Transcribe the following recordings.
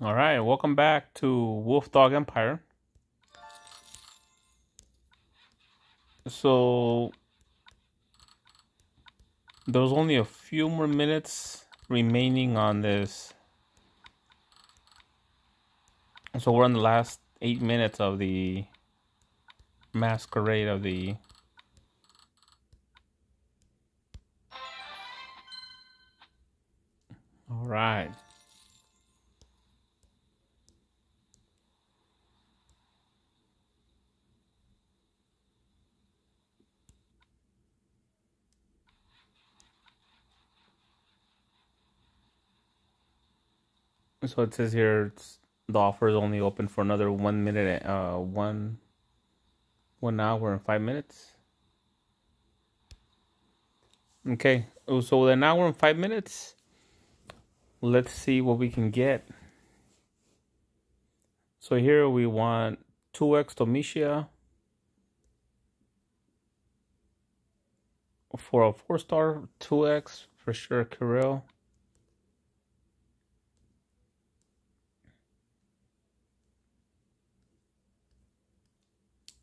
All right, welcome back to Wolfdog Empire. So there's only a few more minutes remaining on this. So we're in the last eight minutes of the masquerade of the All right. So it says here the offer is only open for another one minute, uh, one, one hour and five minutes. Okay, oh, so an hour and five minutes. Let's see what we can get. So here we want 2x Domitia for a four star, 2x for sure Kirill.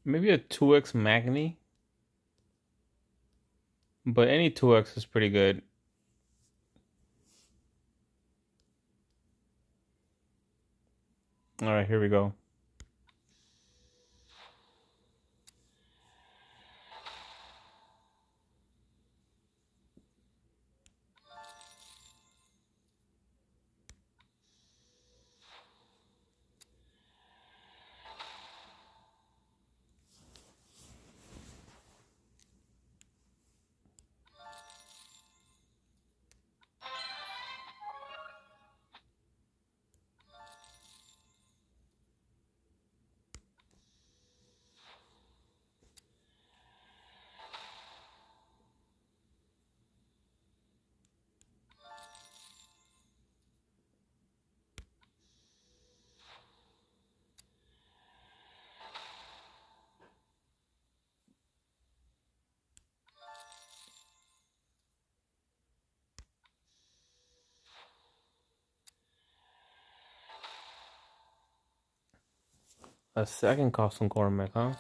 Maybe a 2x Magni. But any 2x is pretty good. All right, here we go. A second costume Gormek, huh?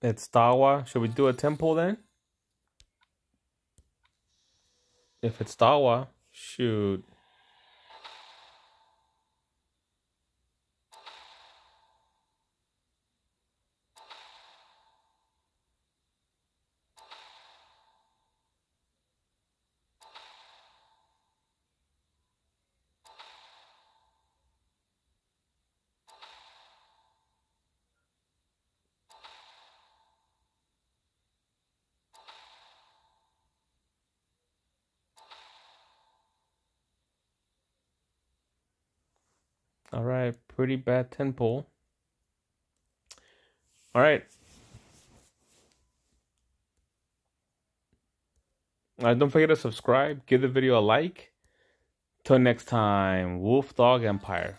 It's Dawa. Should we do a temple then? If it's Dawa, shoot. All right, pretty bad 10 pull. All right. Uh, don't forget to subscribe, give the video a like. Till next time, Wolfdog Empire.